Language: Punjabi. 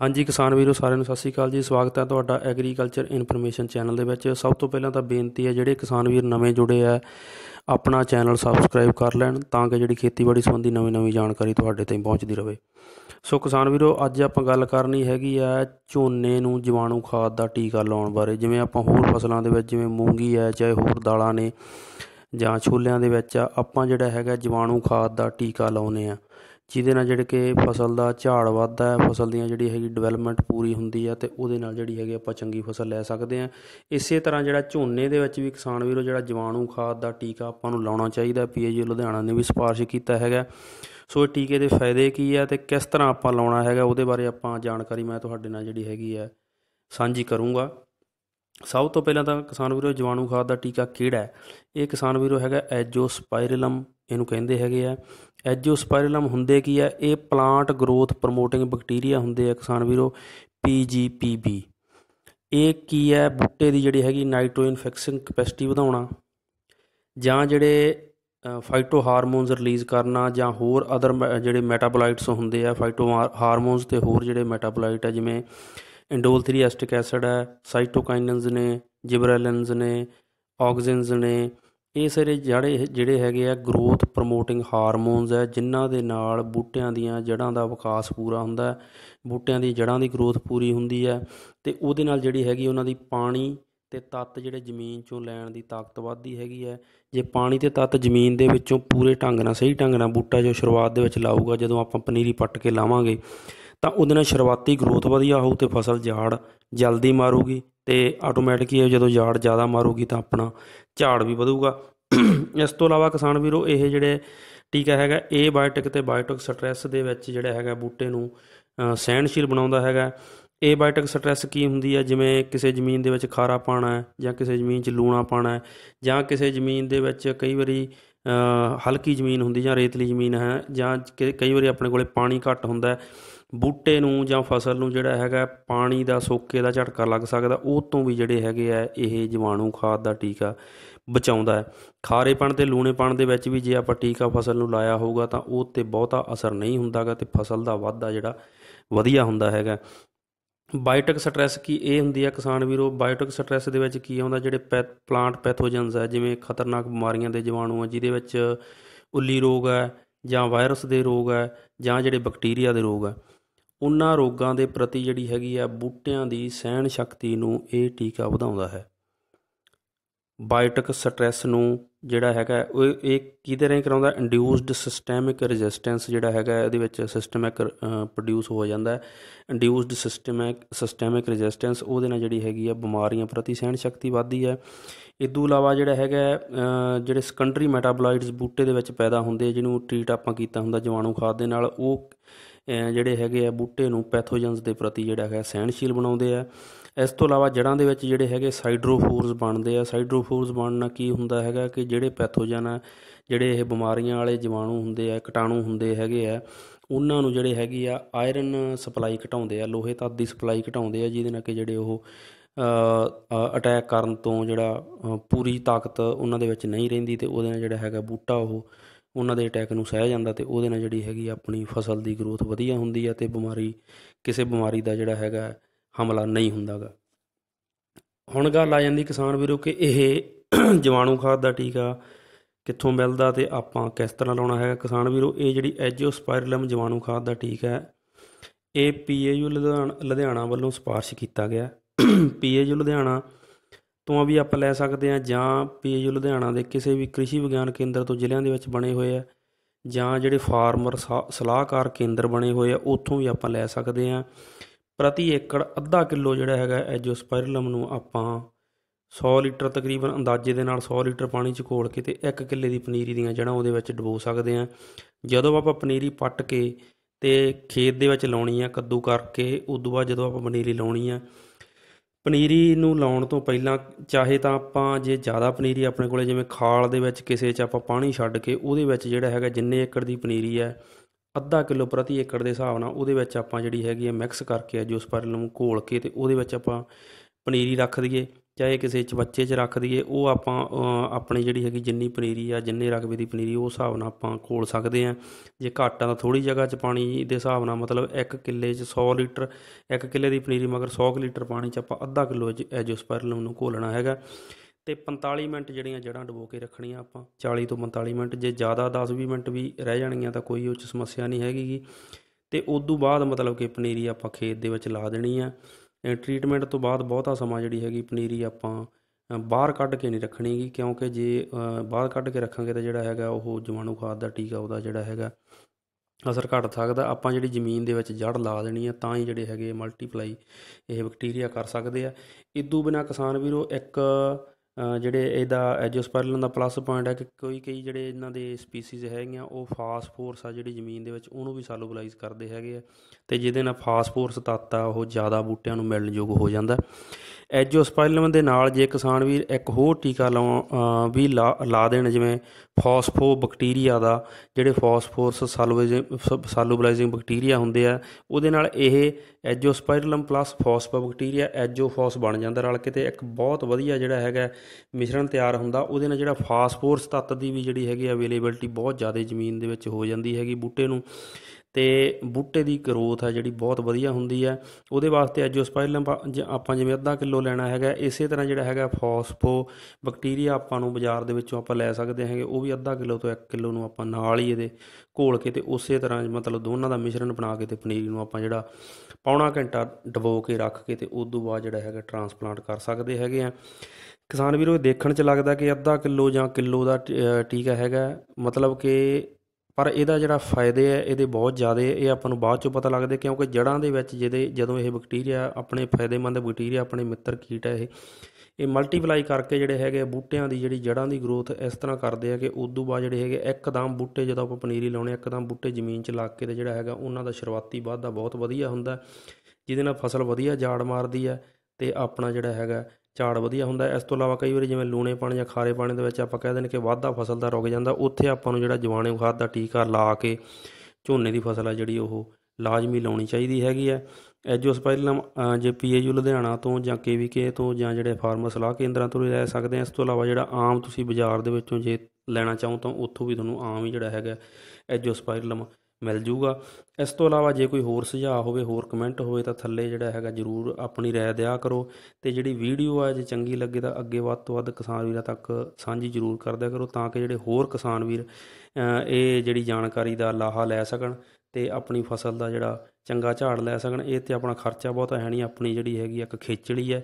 ਹਾਂਜੀ ਕਿਸਾਨ ਵੀਰੋ, ਸਾਰਿਆਂ ਨੂੰ ਸਤਿ ਸ਼੍ਰੀ ਅਕਾਲ ਜੀ। ਸਵਾਗਤ ਹੈ ਤੁਹਾਡਾ ਐਗਰੀਕਲਚਰ ਇਨਫੋਰਮੇਸ਼ਨ ਚੈਨਲ ਦੇ ਵਿੱਚ। ਸਭ ਤੋਂ ਪਹਿਲਾਂ ਤਾਂ ਬੇਨਤੀ ਹੈ, ਜਿਹੜੇ ਕਿਸਾਨ ਵੀਰ ਨਵੇਂ ਜੁੜੇ ਆ ਆਪਣਾ ਚੈਨਲ ਸਬਸਕ੍ਰਾਈਬ ਕਰ ਲੈਣ ਤਾਂ ਕਿ ਜਿਹੜੀ ਖੇਤੀਬਾੜੀ ਸੰਬੰਧੀ ਨਵੀਂ ਨਵੀਂ ਜਾਣਕਾਰੀ ਤੁਹਾਡੇ ਤਾਈਂ ਪਹੁੰਚਦੀ ਰਹੇ। ਸੋ ਕਿਸਾਨ ਵੀਰੋ, ਅੱਜ ਆਪਾਂ ਗੱਲ ਕਰਨੀ ਹੈਗੀ ਆ ਝੋਨੇ ਨੂੰ, ਜੀਵਾਣੂ ਖਾਦ ਦਾ ਟੀਕਾ ਲਾਉਣ ਬਾਰੇ। ਜਿਵੇਂ ਆਪਾਂ ਹੋਰ ਫਸਲਾਂ ਦੇ ਵਿੱਚ, ਜਿਵੇਂ ਮੂੰਗੀ ਹੈ, ਚਾਹੇ ਹੋਰ ਦਾਲਾਂ ਨੇ ਜਾਂ ਛੋਲਿਆਂ ਦੇ ਵਿੱਚ ਆਪਾਂ ਜਿਹੜਾ ਹੈਗਾ ਜੀਵਾਣੂ ਖਾਦ ਦਾ ਟੀਕਾ ਲਾਉਨੇ ਆ ਜਿਹਦੇ ਨਾਲ ਜਿਹੜੇ ਕਿ ਫਸਲ ਦਾ ਝਾੜ ਵੱਧਦਾ ਫਸਲ ਦੀਆਂ ਜਿਹੜੀ ਹੈਗੀ ਡਿਵੈਲਪਮੈਂਟ ਪੂਰੀ ਹੁੰਦੀ ਹੈ ਅਤੇ ਉਹਦੇ ਨਾਲ ਜਿਹੜੀ ਹੈਗੀ ਆਪਾਂ ਚੰਗੀ ਫਸਲ ਲੈ ਸਕਦੇ ਹਾਂ। ਇਸੇ ਤਰ੍ਹਾਂ ਜਿਹੜਾ ਝੋਨੇ ਦੇ ਵਿੱਚ ਵੀ ਕਿਸਾਨ ਵੀਰੋ, ਜਿਹੜਾ ਜਵਾਣੂ ਖਾਦ ਦਾ ਟੀਕਾ ਆਪਾਂ ਨੂੰ ਲਾਉਣਾ ਚਾਹੀਦਾ ਪੀਏਜੀ ਲੁਧਿਆਣਾ ਨੇ ਵੀ ਸਿਫਾਰਿਸ਼ ਕੀਤਾ ਹੈਗਾ। ਸੋ ਇਹ ਟੀਕੇ ਦੇ ਫਾਇਦੇ ਕੀ ਆ ਤੇ ਕਿਸ ਤਰ੍ਹਾਂ ਆਪਾਂ ਲਾਉਣਾ ਹੈਗਾ ਉਹਦੇ ਬਾਰੇ ਆਪਾਂ ਜਾਣਕਾਰੀ ਮੈਂ ਤੁਹਾਡੇ ਨਾਲ ਜਿਹੜੀ ਹੈਗੀ ਹੈ ਸਾਂਝੀ ਕਰੂੰਗਾ। ਸਭ ਤੋਂ ਪਹਿਲਾਂ ਤਾਂ ਕਿਸਾਨ ਵੀਰੋ, ਜਵਾਣੂ ਖਾਦ ਦਾ ਟੀਕਾ ਕਿਹੜਾ ਹੈ? ਇਹ ਕਿਸਾਨ ਵੀਰੋ ਹੈਗਾ ਐਜੋ ਐਜੋਸਪਾਇਰਲਮ ਇਹਨੂੰ ਕਹਿੰਦੇ ਹੈਗੇ ਆ। ਐਜੋਸਪਾਇਰਲਮ ਹੁੰਦੇ ਕੀ ਆ, ਇਹ ਪਲਾਂਟ ਗਰੋਥ ਪ੍ਰੋਮੋਟਿੰਗ ਬੈਕਟੀਰੀਆ ਹੁੰਦੇ ਆ ਕਿਸਾਨ ਵੀਰੋ ਪੀਜੀਪੀਬੀ ਇਹ ਕੀ ਹੈ ਬੂਟੇ ਦੀ ਜਿਹੜੀ ਹੈਗੀ ਨਾਈਟ੍ਰੋਜਨ ਫਿਕਸਿੰਗ ਕਪੈਸਿਟੀ ਵਧਾਉਣਾ, ਜਾਂ ਜਿਹੜੇ ਫਾਈਟੋ ਹਾਰਮੋਨਸ ਰਿਲੀਜ਼ ਕਰਨਾ, ਜਾਂ ਹੋਰ ਅਦਰ ਜਿਹੜੇ ਮੈਟਾਬੋਲਾਈਟਸ ਹੁੰਦੇ ਆ ਫਾਈਟੋ ਹਾਰਮੋਨਸ ਤੇ ਹੋਰ ਜਿਹੜੇ ਮੈਟਾਬੋਲਾਈਟ ਆ, ਜਿਵੇਂ ਇੰਡੋਲ 3 ਐਸਟਿਕ ਐਸਿਡ ਹੈ ਸਾਈਟੋਕਾਈਨਨਸ ਨੇ ਜਿਬਰੈਲਿਨਸ ਨੇ ਆਕਸਿਨਸ ਨੇ ਇਹ ਸਾਰੇ ਜਿਹੜੇ ਜਿਹੜੇ ਹੈਗੇ ਆ ਗਰੋਥ ਪ੍ਰੋਮੋਟਿੰਗ ਹਾਰਮੋਨਸ ਹੈ ਜਿਨ੍ਹਾਂ ਦੇ ਨਾਲ ਬੂਟਿਆਂ ਦੀਆਂ ਜੜ੍ਹਾਂ ਦਾ ਵਿਕਾਸ ਪੂਰਾ ਹੁੰਦਾ ਹੈ, ਬੂਟਿਆਂ ਦੀ ਜੜ੍ਹਾਂ ਦੀ ਗਰੋਥ ਪੂਰੀ ਹੁੰਦੀ ਹੈ ਤੇ ਉਹਦੇ ਨਾਲ ਜਿਹੜੀ ਹੈਗੀ ਉਹਨਾਂ ਦੀ ਪਾਣੀ ਤੇ ਤੱਤ ਜਿਹੜੇ ਜ਼ਮੀਨ ਚੋਂ ਲੈਣ ਦੀ ਤਾਕਤ ਵੱਧਦੀ ਹੈਗੀ ਹੈ। ਜੇ ਪਾਣੀ ਤੇ ਤੱਤ ਜ਼ਮੀਨ ਦੇ ਵਿੱਚੋਂ ਪੂਰੇ ਢੰਗ ਨਾਲ, ਸਹੀ ਢੰਗ ਨਾਲ ਬੂਟਾ ਜੋ ਸ਼ੁਰੂਆਤ ਦੇ ਵਿੱਚ ਲਾਊਗਾ, ਜਦੋਂ ਆਪਾਂ ਪਨੀਰੀ ਪੱਟ ਕੇ ਲਾਵਾਂਗੇ ਤਾਂ ਉਹਦੇ ਨਾਲ ਸ਼ੁਰੂਆਤੀ ਗਰੋਥ ਵਧੀਆ ਹੋਊ ਤੇ ਫਸਲ ਝਾੜ ਜਲਦੀ ਮਾਰੂਗੀ ਤੇ ਆਟੋਮੈਟਿਕ ਹੀ ਜਦੋਂ ਝਾੜ ਜ਼ਿਆਦਾ ਮਾਰੂਗੀ ਤਾਂ ਆਪਣਾ ਝਾੜ ਵੀ ਵਧੂਗਾ। ਇਸ ਤੋਂ ਇਲਾਵਾ ਕਿਸਾਨ ਵੀਰੋ, ਇਹ ਜਿਹੜੇ ਟੀਕਾ ਹੈਗਾ ਏ ਬਾਇਓਟਿਕ ਤੇ ਬਾਇਓਟਿਕ ਸਟ੍ਰੈਸ ਦੇ ਵਿੱਚ ਜਿਹੜਾ ਹੈਗਾ ਬੂਟੇ ਨੂੰ ਸਹਿਣਸ਼ੀਲ ਬਣਾਉਂਦਾ ਹੈਗਾ। ਏ ਬਾਇਓਟਿਕ ਸਟ੍ਰੈਸ ਕੀ ਹੁੰਦੀ ਹੈ? ਜਿਵੇਂ ਕਿਸੇ ਜ਼ਮੀਨ ਦੇ ਵਿੱਚ ਖਾਰਾ ਪਾਣਾ ਹੈ ਜਾਂ ਕਿਸੇ ਜ਼ਮੀਨ 'ਚ ਲੂਣਾ ਪਾਣਾ ਹੈ ਜਾਂ ਕਿਸੇ ਜ਼ਮੀਨ ਦੇ ਵਿੱਚ ਕਈ ਵਾਰੀ ਹਲਕੀ ਜ਼ਮੀਨ ਹੁੰਦੀ ਜਾਂ ਰੇਤਲੀ ਜ਼ਮੀਨ ਹੈ ਜਾਂ ਕਈ ਵਾਰੀ ਆਪਣੇ ਕੋਲੇ ਪਾਣੀ ਘੱਟ ਹੁੰਦਾ ਹੈ। ਬੂਟੇ ਨੂੰ ਜਾਂ ਫਸਲ ਨੂੰ ਜਿਹੜਾ ਹੈਗਾ ਪਾਣੀ ਦਾ, ਸੋਕੇ ਦਾ, ਝਟਕਾ ਲੱਗ ਸਕਦਾ, ਉਹ ਤੋਂ ਵੀ ਜਿਹੜੇ ਹੈਗੇ ਆ, ਇਹ ਜੀਵਾਣੂ ਖਾਦ ਦਾ ਟੀਕਾ ਬਚਾਉਂਦਾ ਹੈ। ਖਾਰੇਪਣ ਤੇ ਲੂਣੇਪਣ ਦੇ ਵਿੱਚ ਵੀ ਜੇ ਆਪਾਂ ਟੀਕਾ ਫਸਲ ਨੂੰ ਲਾਇਆ ਹੋਊਗਾ ਤਾਂ ਉਹ ਤੇ ਬਹੁਤਾ ਅਸਰ ਨਹੀਂ ਹੁੰਦਾਗਾ ਤੇ ਫਸਲ ਦਾ ਵਾਧਾ ਜਿਹੜਾ ਵਧੀਆ ਹੁੰਦਾ ਹੈਗਾ। ਬਾਇਓਟਿਕ ਸਟ੍ਰੈਸ ਕੀ ਇਹ ਹੁੰਦੀ ਹੈ ਕਿਸਾਨ ਵੀਰੋ? ਬਾਇਓਟਿਕ ਸਟ੍ਰੈਸ ਦੇ ਵਿੱਚ ਕੀ ਆਉਂਦਾ, ਜਿਹੜੇ ਪਲਾਂਟ ਪੈਥੋਜਨਸ ਹੈ ਜਿਵੇਂ ਖਤਰਨਾਕ ਬਿਮਾਰੀਆਂ ਦੇ ਜੀਵਾਣੂ ਆ, ਜਿਹਦੇ ਵਿੱਚ ਉੱਲੀ ਰੋਗ ਹੈ ਜਾਂ ਵਾਇਰਸ ਦੇ ਰੋਗ ਹੈ ਜਾਂ ਜਿਹੜੇ ਬੈਕਟੀਰੀਆ ਦੇ ਰੋਗ ਹੈ ਉਹਨਾਂ ਰੋਗਾਂ ਦੇ ਪ੍ਰਤੀ ਜਿਹੜੀ ਹੈਗੀ ਆ ਬੂਟਿਆਂ ਦੀ ਸਹਿਣ ਸ਼ਕਤੀ ਨੂੰ ਇਹ ਟੀਕਾ ਵਧਾਉਂਦਾ ਹੈ। ਬਾਇਓਟਿਕ ਸਟ੍ਰੈਸ ਨੂੰ ਜਿਹੜਾ ਹੈਗਾ ਉਹ ਇਹ ਕਿਹਦੇ ਰਾਹੀਂ ਕਰਾਉਂਦਾ? ਇੰਡਿਊਸਡ ਸਿਸਟੈਮਿਕ ਰੈਜ਼ਿਸਟੈਂਸ ਜਿਹੜਾ ਹੈਗਾ ਇਹਦੇ ਵਿੱਚ ਸਿਸਟਮਿਕ ਪ੍ਰੋਡਿਊਸ ਹੋ ਜਾਂਦਾ ਹੈ। ਇੰਡਿਊਸਡ ਸਿਸਟਮਿਕ ਸਿਸਟੈਮਿਕ ਰੈਜ਼ਿਸਟੈਂਸ ਉਹਦੇ ਨਾਲ ਜਿਹੜੀ ਹੈਗੀ ਆ, ਬਿਮਾਰੀਆਂ ਪ੍ਰਤੀ ਸਹਿਣ ਸ਼ਕਤੀ ਵੱਧਦੀ ਹੈ। ਇਸ ਤੋਂ ਇਲਾਵਾ ਜਿਹੜਾ ਹੈਗਾ ਜਿਹੜੇ ਸੈਕੰਡਰੀ ਮੈਟਾਬੋਲਾਈਟਸ ਬੂਟੇ ਦੇ ਵਿੱਚ ਪੈਦਾ ਹੁੰਦੇ ਜਿਹਨੂੰ ਟ੍ਰੀਟ ਆਪਾਂ ਕੀਤਾ ਹੁੰਦਾ ਜਵਾਣੂ ਖਾਦ ਦੇ ਨਾਲ, ਉਹ ਜਿਹੜੇ ਹੈਗੇ ਆ ਬੂਟੇ ਨੂੰ ਪੈਥੋਜਨਸ ਦੇ ਪ੍ਰਤੀ ਜਿਹੜਾ ਹੈ, ਸਹਿਣਸ਼ੀਲ ਬਣਾਉਂਦੇ ਆ। ਇਸ ਤੋਂ ਇਲਾਵਾ ਜੜ੍ਹਾਂ ਦੇ ਵਿੱਚ ਜਿਹੜੇ ਹੈਗੇ ਸਾਈਡਰੋਫੋਰਸ ਬਣਦੇ ਆ। ਸਾਈਡਰੋਫੋਰਸ ਬਣਨਾ ਕੀ ਹੁੰਦਾ ਹੈਗਾ ਕਿ ਜਿਹੜੇ ਪੈਥੋਜਨ ਆ, ਜਿਹੜੇ ਇਹ ਬਿਮਾਰੀਆਂ ਵਾਲੇ ਜੀਵਾਣੂ ਹੁੰਦੇ ਆ, ਕੀਟਾਣੂ ਹੁੰਦੇ ਹੈਗੇ ਆ, ਉਹਨਾਂ ਨੂੰ ਜਿਹੜੇ ਹੈਗੇ ਆ ਆਇਰਨ ਸਪਲਾਈ ਘਟਾਉਂਦੇ ਆ, ਲੋਹੇ ਤੱਤ ਦੀ ਸਪਲਾਈ ਘਟਾਉਂਦੇ ਆ, ਜਿਹਦੇ ਨਾਲ ਕਿ ਜਿਹੜੇ ਉਹ ਅਟੈਕ ਕਰਨ ਤੋਂ ਜਿਹੜਾ ਪੂਰੀ ਤਾਕਤ ਉਹਨਾਂ ਦੇ ਵਿੱਚ ਨਹੀਂ ਰਹਿੰਦੀ ਤੇ ਉਹਦੇ ਨਾਲ ਜਿਹੜਾ ਹੈਗਾ ਬੂਟਾ ਉਹ ਉਹਨਾਂ ਦੇ ਅਟੈਕ ਨੂੰ ਸਹਿ ਜਾਂਦਾ ਤੇ ਉਹਦੇ ਨਾਲ ਜਿਹੜੀ ਹੈਗੀ ਆਪਣੀ ਫਸਲ ਦੀ ਗਰੋਥ ਵਧੀਆ ਹੁੰਦੀ ਆ ਤੇ ਬਿਮਾਰੀ, ਕਿਸੇ ਬਿਮਾਰੀ ਦਾ ਜਿਹੜਾ ਹੈਗਾ ਹਮਲਾ ਨਹੀਂ ਹੁੰਦਾਗਾ। ਹੁਣ ਗੱਲ ਆ ਜਾਂਦੀ ਕਿਸਾਨ ਵੀਰੋ ਕਿ ਇਹ ਜਵਾਣੂ ਖਾਦ ਦਾ ਟੀਕਾ ਕਿੱਥੋਂ ਮਿਲਦਾ ਤੇ ਆਪਾਂ ਕਿਸ ਤਰ੍ਹਾਂ ਲਾਉਣਾ ਹੈਗਾ? ਕਿਸਾਨ ਵੀਰੋ, ਇਹ ਜਿਹੜੀ ਐਜੋਸਪਾਇਰਲਮ ਜਵਾਣੂ ਖਾਦ ਦਾ ਟੀਕਾ ਹੈ, ਇਹ ਪੀਏਯੂ ਲੁਧਿਆਣਾ ਵੱਲੋਂ ਸਪਾਰਸ਼ ਕੀਤਾ ਗਿਆ ਪੀਏਯੂ ਲੁਧਿਆਣਾ ਤੋਂ ਵੀ ਆਪਾਂ ਲੈ ਸਕਦੇ ਆ ਜਾਂ ਪੀਏਯੂ ਲੁਧਿਆਣਾ ਦੇ ਕਿਸੇ ਵੀ ਕ੍ਰਿਸ਼ੀ ਵਿਗਿਆਨ ਕੇਂਦਰ ਤੋਂ ਜ਼ਿਲ੍ਹਿਆਂ ਦੇ ਵਿੱਚ ਬਣੇ ਹੋਏ ਆ, ਜਾਂ ਜਿਹੜੇ ਫਾਰਮਰ ਸਲਾਹਕਾਰ ਕੇਂਦਰ ਬਣੇ ਹੋਏ ਆ, ਉੱਥੋਂ ਵੀ ਆਪਾਂ ਲੈ ਸਕਦੇ ਆ ਪ੍ਰਤੀ ਏਕੜ ਅੱਧਾ ਕਿਲੋ ਜਿਹੜਾ ਹੈਗਾ ਐਜੋਸਪਾਇਰਲਮ ਨੂੰ ਆਪਾਂ 100 ਲੀਟਰ ਤਕਰੀਬਨ ਅੰਦਾਜ਼ੇ ਦੇ ਨਾਲ 100 ਲੀਟਰ ਪਾਣੀ ਚ ਘੋਲ ਕੇ ਤੇ 1 ਕਿੱਲੇ ਦੀ ਪਨੀਰੀ ਦੀਆਂ ਜੜਾਂ ਉਹਦੇ ਵਿੱਚ ਡਬੋ ਸਕਦੇ ਆ ਜਦੋਂ ਆਪਾਂ ਪਨੀਰੀ ਪੱਟ ਕੇ ਤੇ ਖੇਤ ਦੇ ਵਿੱਚ ਲਾਉਣੀ ਆ ਕੱਦੂ ਕਰਕੇ, ਉਦੋਂ ਬਾਅਦ ਜਦੋਂ ਆਪਾਂ ਪਨੀਰੀ ਲਾਉਣੀ ਆ, ਪਨੀਰੀ ਨੂੰ ਲਾਉਣ ਤੋਂ ਪਹਿਲਾਂ ਚਾਹੇ ਤਾਂ ਆਪਾਂ ਜੇ ਜ਼ਿਆਦਾ ਪਨੀਰੀ ਆਪਣੇ ਕੋਲੇ, ਜਿਵੇਂ ਖਾਲ ਦੇ ਵਿੱਚ ਕਿਸੇ 'ਚ ਆਪਾਂ ਪਾਣੀ ਛੱਡ ਕੇ ਉਹਦੇ ਵਿੱਚ ਜਿਹੜਾ ਹੈਗਾ ਜਿੰਨੇ ਏਕੜ ਦੀ ਪਨੀਰੀ ਹੈ ਅੱਧਾ ਕਿਲੋ ਪ੍ਰਤੀ ਏਕੜ ਦੇ ਹਿਸਾਬ ਨਾਲ ਉਹਦੇ ਵਿੱਚ ਆਪਾਂ ਜਿਹੜੀ ਹੈਗੀ ਹੈ ਮਿਕਸ ਕਰਕੇ ਜੋ ਸਪਰਲ ਨੂੰ ਘੋਲ ਕੇ ਤੇ ਉਹਦੇ ਵਿੱਚ ਆਪਾਂ ਪਨੀਰੀ ਰੱਖ ਦਈਏ, ਚਾਹੇ ਕਿਸੇ ਚਵੱਚੇ 'ਚ ਰੱਖ ਦਈਏ, ਉਹ ਆਪਾਂ ਆਪਣੀ ਜਿਹੜੀ ਹੈਗੀ ਜਿੰਨੀ ਪਨੀਰੀ ਆ, ਜਿੰਨੇ ਰਕਬੇ ਦੀ ਪਨੀਰੀ, ਉਹ ਹਿਸਾਬ ਨਾਲ ਆਪਾਂ ਘੋਲ ਸਕਦੇ ਹਾਂ। ਜੇ ਘੱਟ ਆ ਤਾਂ ਥੋੜੀ ਜਗ੍ਹਾ 'ਚ ਪਾਣੀ ਦੇ ਹਿਸਾਬ ਨਾਲ, ਮਤਲਬ ਇੱਕ ਕਿੱਲੇ 'ਚ 100 ਲੀਟਰ, ਇੱਕ ਕਿੱਲੇ ਦੀ ਪਨੀਰੀ ਮਗਰ 100 ਕੁ ਲੀਟਰ ਪਾਣੀ 'ਚ ਆਪਾਂ ਅੱਧਾ ਕਿਲੋ ਐਜੋਸਪਾਇਰਲਮ ਨੂੰ ਘੋਲਣਾ ਹੈਗਾ। ਤੇ 45 ਮਿੰਟ ਜਿਹੜੀਆਂ ਜੜ੍ਹਾਂ ਡੁਬੋ ਕੇ ਰੱਖਣੀਆਂ ਆਪਾਂ 40 ਤੋਂ 45 ਮਿੰਟ, ਜੇ ਜ਼ਿਆਦਾ 10-20 ਮਿੰਟ ਵੀ ਰਹਿ ਜਾਣਗੀਆਂ ਤਾਂ ਕੋਈ ਉਹ 'ਚ ਸਮੱਸਿਆ ਨਹੀਂ ਹੈਗੀ ਗੀ। ਤੇ ਤੋਂ ਬਾਅਦ ਮਤਲਬ ਕਿ ਪਨੀਰੀ ਆਪਾਂ ਖੇਤ ਦੇ ਵਿੱਚ ਲਾ ਦੇਣੀ ਆ। ਟਰੀਟਮੈਂਟ ਤੋਂ ਬਾਅਦ ਬਹੁਤਾ ਸਮਾਂ ਜਿਹੜੀ ਹੈਗੀ ਪਨੀਰੀ ਆਪਾਂ ਬਾਹਰ ਕੱਢ ਕੇ ਨਹੀਂ ਰੱਖਣੀ ਗੀ, ਕਿਉਂਕਿ ਜੇ ਬਾਹਰ ਕੱਢ ਕੇ ਰੱਖਾਂਗੇ ਤਾਂ ਜਿਹੜਾ ਹੈਗਾ ਉਹ ਜਵਾਣੂ ਖਾਦ ਦਾ ਟੀਕਾ ਉਹਦਾ ਜਿਹੜਾ ਹੈਗਾ ਅਸਰ ਘੱਟ ਸਕਦਾ। ਆਪਾਂ ਜਿਹੜੀ ਜ਼ਮੀਨ ਦੇ ਵਿੱਚ ਜੜ ਲਾ ਦੇਣੀ ਆ, ਤਾਂ ਹੀ ਜਿਹੜੇ ਹੈਗੇ ਮਲਟੀਪਲਾਈ ਇਹ ਬੈਕਟੀਰੀਆ ਕਰ ਸਕਦੇ ਆ। ਇਦੋਂ ਬਿਨਾ ਕਿਸਾਨ ਵੀਰੋ ਇੱਕ ਜਿਹੜੇ ਇਹਦਾ ਐਜੋਸਪਰਲਨ ਦਾ ਪਲੱਸ ਪੁਆਇੰਟ ਹੈ ਕਿ ਕੋਈ, ਕਈ ਜਿਹੜੇ ਇਹਨਾਂ ਦੇ ਸਪੀਸੀਜ਼ ਹੈਗੀਆਂ, ਉਹ ਫਾਸਫੋਰਸ ਆ ਜਿਹੜੀ ਜ਼ਮੀਨ ਦੇ ਵਿੱਚ, ਉਹਨੂੰ ਵੀ ਸੈਲੂਬਲਾਈਜ਼ ਕਰਦੇ ਹੈਗੇ ਆ ਤੇ ਜਿਹਦੇ ਨਾਲ ਫਾਸਫੋਰਸ ਤੱਤ ਆ, ਉਹ ਜ਼ਿਆਦਾ ਬੂਟਿਆਂ ਨੂੰ ਮਿਲਣ ਯੋਗ ਹੋ ਜਾਂਦਾ। ਐਜੋਸਪਾਇਲਮ ਦੇ ਨਾਲ ਜੇ ਕਿਸਾਨ ਵੀਰ ਇੱਕ ਹੋਰ ਟੀਕਾ ਲਾਉਣ ਵੀ ਲਾ ਲਾ ਦੇਣ, ਜਿਵੇਂ ਫਾਸਫੋ ਬੈਕਟੀਰੀਆ ਦਾ, ਜਿਹੜੇ ਫਾਸਫੋਰਸ ਸਾਲੂਬਲਾਈਜ਼ਿੰਗ ਬੈਕਟੀਰੀਆ ਹੁੰਦੇ ਆ, ਉਹਦੇ ਨਾਲ ਇਹ ਐਜੋਸਪਾਇਰਲਮ ਪਲੱਸ ਫਾਸਫੋ ਬੈਕਟੀਰੀਆ ਐਜੋਫੋਸ ਬਣ ਜਾਂਦਾ ਰਲ ਕੇ ਤੇ ਇੱਕ ਬਹੁਤ ਵਧੀਆ ਜਿਹੜਾ ਹੈਗਾ ਮਿਸ਼ਰਣ ਤਿਆਰ ਹੁੰਦਾ, ਉਹਦੇ ਨਾਲ ਜਿਹੜਾ ਫਾਸਫੋਰਸ ਤੱਤ ਦੀ ਵੀ ਜਿਹੜੀ ਹੈਗੀ ਅਵੇਲੇਬਿਲਟੀ ਬਹੁਤ ਜ਼ਿਆਦਾ ਜ਼ਮੀਨ ਦੇ ਵਿੱਚ ਹੋ ਜਾਂਦੀ ਹੈਗੀ ਬੂਟੇ ਨੂੰ। ਤੇ ਬੂਟੇ ਦੀ ਗਰੋਥ ਹੈ ਜਿਹੜੀ ਬਹੁਤ ਵਧੀਆ ਹੁੰਦੀ ਹੈ ਉਹਦੇ ਵਾਸਤੇ ਐਜੋਸਪਾਇਰਲਮ ਆਪਾਂ ਜਿਵੇਂ ਅੱਧਾ ਕਿਲੋ ਲੈਣਾ ਹੈਗਾ, ਇਸੇ ਤਰ੍ਹਾਂ ਜਿਹੜਾ ਹੈਗਾ ਫੋਸਫੋ, ਬੈਕਟੀਰੀਆ ਆਪਾਂ ਨੂੰ ਬਾਜ਼ਾਰ ਦੇ ਵਿੱਚੋਂ ਆਪਾਂ ਲੈ ਸਕਦੇ ਹੈਗੇ, ਉਹ ਵੀ ਅੱਧਾ ਕਿਲੋ ਤੋਂ 1 ਕਿਲੋ ਨੂੰ ਆਪਾਂ ਨਾਲ ਹੀ ਇਹਦੇ ਘੋਲ ਕੇ ਤੇ ਉਸੇ ਤਰ੍ਹਾਂ ਮਤਲਬ ਦੋਨਾਂ ਦਾ ਮਿਸ਼ਰਣ ਬਣਾ ਕੇ ਤੇ ਪਨੀਰੀ ਨੂੰ ਆਪਾਂ ਜਿਹੜਾ ਪੌਣਾ ਘੰਟਾ ਡਬੋ ਕੇ ਰੱਖ ਕੇ ਤੇ ਉਸ ਤੋਂ ਬਾਅਦ ਜਿਹੜਾ ਹੈਗਾ ਟਰਾਂਸਪਲਾਂਟ ਕਰ ਸਕਦੇ ਹੈਗੇ ਆ। ਕਿਸਾਨ ਵੀਰੋ, ਇਹ ਦੇਖਣ 'ਚ ਲੱਗਦਾ ਕਿ ਅੱਧਾ ਕਿਲੋ ਜਾਂ ਕਿਲੋ ਦਾ ਟੀਕਾ ਹੈਗਾ, ਮਤਲਬ ਕਿ ਪਰ ਇਹਦਾ ਜਿਹੜਾ ਫਾਇਦੇ ਹੈ ਇਹਦੇ ਬਹੁਤ ਜ਼ਿਆਦਾ ਇਹ ਆਪਾਂ ਨੂੰ ਬਾਅਦ ਚੋਂ ਪਤਾ ਲੱਗਦੇ ਕਿਉਂਕਿ ਜੜ੍ਹਾਂ ਦੇ ਵਿੱਚ ਜਿਹਦੇ, ਜਦੋਂ ਇਹ ਬੈਕਟੀਰੀਆ ਆਪਣੇ ਫਾਇਦੇਮੰਦ ਬੈਕਟੀਰੀਆ ਆਪਣੇ ਮਿੱਤਰ ਕੀਟ ਹੈ ਇਹ ਇਹ ਮਲਟੀਪਲਾਈ ਕਰਕੇ ਜਿਹੜੇ ਹੈਗੇ ਆ ਬੂਟਿਆਂ ਦੀ ਜਿਹੜੀ ਜੜ੍ਹਾਂ ਦੀ ਗਰੋਥ ਇਸ ਤਰ੍ਹਾਂ ਕਰਦੇ ਆ ਕਿ ਉਦੋਂ ਬਾਅਦ ਜਿਹੜੇ ਹੈਗੇ ਇੱਕਦਮ ਬੂਟੇ ਜਦੋਂ ਆਪਾਂ ਪਨੀਰੀ ਲਾਉਣੇ ਇੱਕਦਮ ਬੂਟੇ ਜ਼ਮੀਨ 'ਚ ਲਾ ਕੇ ਤੇ ਜਿਹੜਾ ਹੈਗਾ ਉਹਨਾਂ ਦਾ ਸ਼ੁਰੂਆਤੀ ਵਾਧਾ ਬਹੁਤ ਵਧੀਆ ਹੁੰਦਾ, ਜਿਹਦੇ ਨਾਲ ਫਸਲ ਵਧੀਆ ਝਾੜ ਮਾਰਦੀ ਹੈ ਤੇ ਆਪਣਾ ਜਿਹੜਾ ਹੈਗਾ ਝਾੜ ਵਧੀਆ ਹੁੰਦਾ ਇਸ ਤੋਂ ਇਲਾਵਾ ਕਈ ਵਾਰੀ ਜਿਵੇਂ ਲੂਣੇ ਪਾਣੀ ਜਾਂ ਖਾਰੇ ਪਾਣੀ ਦੇ ਵਿੱਚ ਆਪਾਂ ਕਹਿ ਦਿੰਦੇ ਕਿ ਵਾਧਾ ਫਸਲ ਦਾ ਰੁਕ ਜਾਂਦਾ ਉੱਥੇ ਆਪਾਂ ਨੂੰ ਜਿਹੜਾ ਜਵਾਣੇ ਖਾਦ ਦਾ ਟੀਕਾ ਲਾ ਕੇ ਝੋਨੇ ਦੀ ਫਸਲ ਆ ਜਿਹੜੀ ਉਹ ਲਾਜ਼ਮੀ ਲਾਉਣੀ ਚਾਹੀਦੀ ਹੈਗੀ ਹੈ। ਐਜੋਸਪਾਇਰਲਮ ਅ, ਜੇ ਪੀਏਯੂ ਲੁਧਿਆਣਾ ਤੋਂ ਜਾਂ ਕੇਵੀਕੇ ਤੋਂ ਜਾਂ ਜਿਹੜੇ ਫਾਰਮਰ ਸਲਾਹ ਕੇਂਦਰਾਂ ਤੋਂ ਵੀ ਲੈ ਸਕਦੇ ਆ ਇਸ ਤੋਂ ਇਲਾਵਾ ਜਿਹੜਾ ਆਮ ਤੁਸੀਂ ਬਾਜ਼ਾਰ ਦੇ ਵਿੱਚੋਂ ਜੇ ਲੈਣਾ ਚਾਹੋ ਤਾਂ ਉੱਥੋਂ ਵੀ ਤੁਹਾਨੂੰ ਆਮ ਹੀ ਜਿਹੜਾ ਹੈਗਾ ਐਜੋਸਪਾਇਰਲਮ ਮਿਲ ਜੂਗਾ। ਇਸ ਤੋਂ ਇਲਾਵਾ ਜੇ ਕੋਈ ਹੋਰ ਸੁਝਾਅ ਹੋਵੇ, ਹੋਰ ਕਮੈਂਟ ਹੋਵੇ ਤਾਂ ਥੱਲੇ ਜਿਹੜਾ ਹੈਗਾ ਜਰੂਰ ਆਪਣੀ ਰਾਏ ਦਿਆ ਕਰੋ ਤੇ ਜਿਹੜੀ ਵੀਡੀਓ ਆ ਜੇ ਚੰਗੀ ਲੱਗੇ ਤਾਂ ਅੱਗੇ ਵੱਧ ਤੋਂ ਵੱਧ ਕਿਸਾਨ ਵੀਰਾਂ ਤੱਕ ਸਾਂਝੀ ਜਰੂਰ ਕਰਦਿਆ ਕਰੋ ਤਾਂ ਕਿ ਜਿਹੜੇ ਹੋਰ ਕਿਸਾਨ ਵੀਰ ਇਹ ਜਿਹੜੀ ਜਾਣਕਾਰੀ ਦਾ ਲਾਹਾ ਲੈ ਸਕਣ ਤੇ ਆਪਣੀ ਫਸਲ ਦਾ ਜਿਹੜਾ ਚੰਗਾ ਝਾੜ ਲੈ ਸਕਣ। ਇਹ ਤੇ ਆਪਣਾ ਖਰਚਾ ਬਹੁਤਾ ਹੈ ਨਹੀਂ, ਆਪਣੀ ਜਿਹੜੀ ਹੈਗੀ ਇੱਕ ਖੇਚੜੀ ਹੈ।